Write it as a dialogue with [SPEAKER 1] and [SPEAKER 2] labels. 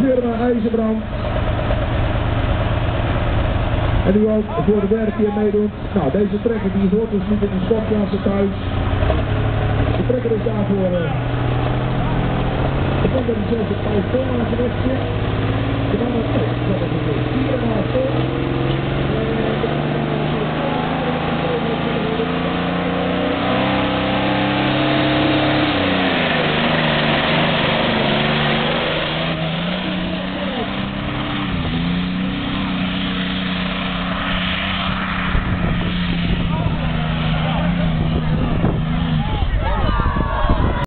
[SPEAKER 1] De IJzerbrand. En nu ook voor de derde hier meedoen. Nou, deze trekker die hoort dus niet in de sportklasse thuis. De trekker is daarvoor... Uh, ik zelfs een 5